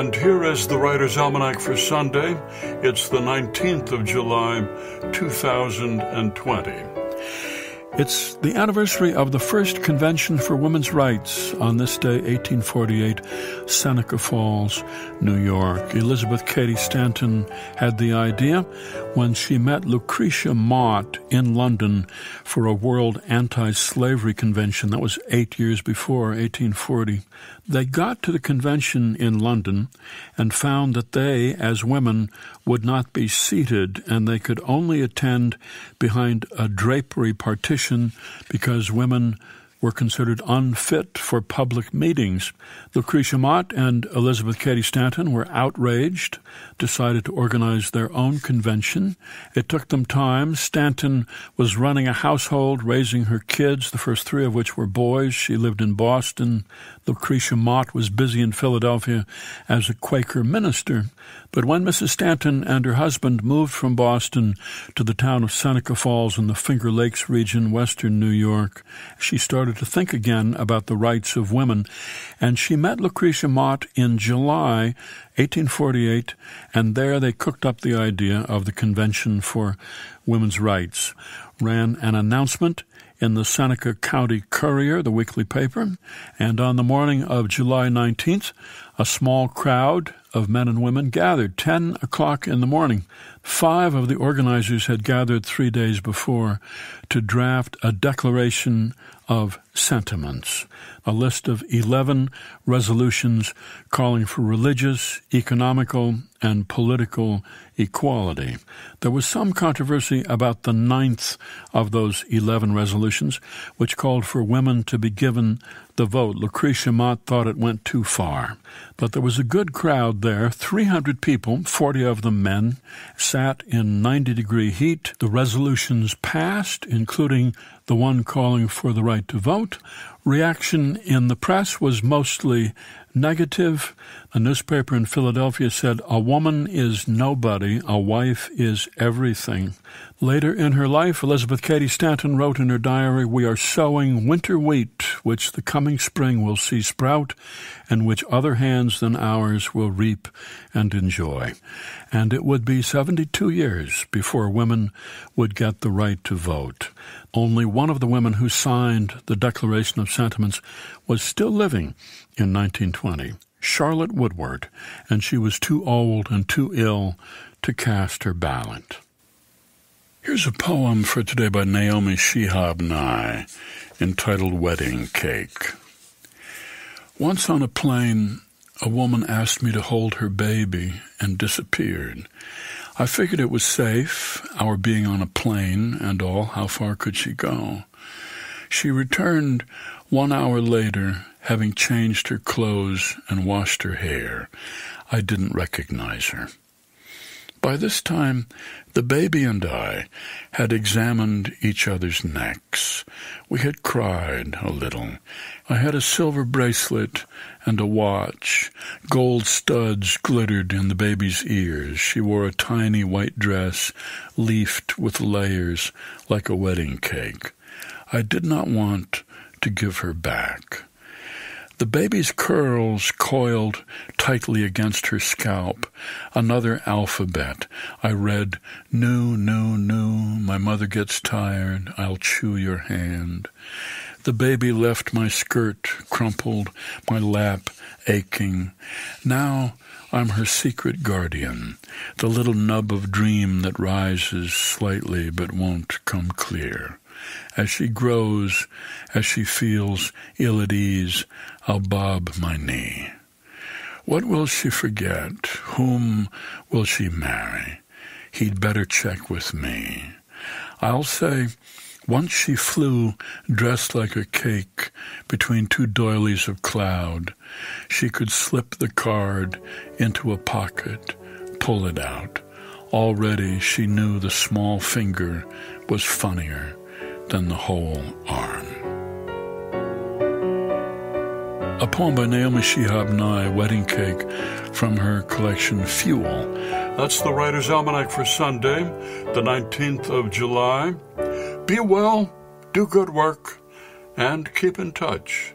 And here is the Writer's Almanac for Sunday. It's the 19th of July, 2020. It's the anniversary of the first Convention for Women's Rights on this day, 1848, Seneca Falls, New York. Elizabeth Cady Stanton had the idea when she met Lucretia Mott in London for a World Anti-Slavery Convention. That was eight years before, 1840. They got to the convention in London and found that they, as women, would not be seated and they could only attend behind a drapery partition because women were considered unfit for public meetings. Lucretia Mott and Elizabeth Cady Stanton were outraged, decided to organize their own convention. It took them time. Stanton was running a household, raising her kids, the first three of which were boys. She lived in Boston. Lucretia Mott was busy in Philadelphia as a Quaker minister. But when Mrs. Stanton and her husband moved from Boston to the town of Seneca Falls in the Finger Lakes region, western New York, she started to think again about the rights of women, and she met Lucretia Mott in July 1848, and there they cooked up the idea of the Convention for Women's Rights, ran an announcement in the Seneca County Courier, the weekly paper, and on the morning of July 19th, a small crowd of men and women gathered, 10 o'clock in the morning. Five of the organizers had gathered three days before to draft a declaration of sentiments, a list of 11 resolutions calling for religious, economical, and political equality. There was some controversy about the ninth of those 11 resolutions, which called for women to be given the vote. Lucretia Mott thought it went too far. But there was a good crowd there 300 people, 40 of them men, sat in 90 degree heat. The resolutions passed, including the one calling for the right to vote. Reaction in the press was mostly negative. A newspaper in Philadelphia said, A woman is nobody, a wife is everything. Later in her life, Elizabeth Cady Stanton wrote in her diary, We are sowing winter wheat, which the coming spring will see sprout, and which other hands than ours will reap and enjoy. And it would be 72 years before women would get the right to vote. Only one of the women who signed the Declaration of Sentiments was still living in 1920, Charlotte Woodward, and she was too old and too ill to cast her ballot. Here's a poem for today by Naomi Shihab Nye entitled Wedding Cake. Once on a plane, a woman asked me to hold her baby and disappeared. I figured it was safe, our being on a plane and all. How far could she go? She returned one hour later, having changed her clothes and washed her hair. I didn't recognize her. By this time, the baby and I had examined each other's necks. We had cried a little. I had a silver bracelet and a watch. Gold studs glittered in the baby's ears. She wore a tiny white dress, leafed with layers like a wedding cake. I did not want to give her back. The baby's curls coiled tightly against her scalp. Another alphabet. I read, New, new, new. My mother gets tired. I'll chew your hand. The baby left my skirt crumpled, my lap aching. Now I'm her secret guardian, the little nub of dream that rises slightly but won't come clear. As she grows, as she feels ill at ease, I'll bob my knee. What will she forget? Whom will she marry? He'd better check with me. I'll say, once she flew, dressed like a cake, between two doilies of cloud. She could slip the card into a pocket, pull it out. Already she knew the small finger was funnier than the whole arm. A poem by Naomi Shihab Nye, Wedding Cake, from her collection Fuel. That's the Writer's Almanac for Sunday, the 19th of July. Be well, do good work, and keep in touch.